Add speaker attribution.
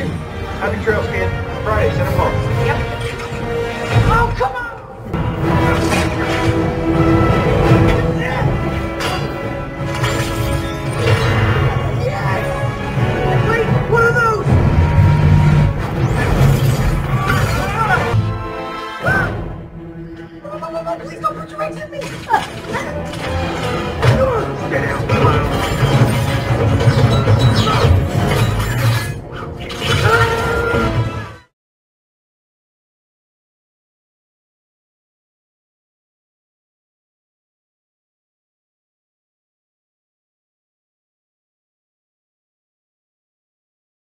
Speaker 1: you.
Speaker 2: Happy trails, kid. Friday, 7 o'clock. Yep.
Speaker 1: Oh, come on! Ah. Ah. Please don't put your eggs in me! Ah.